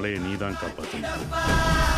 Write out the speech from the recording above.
மலையை நீ தான் காப்பாற்றணும்